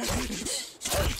Hey! Mm-hmm.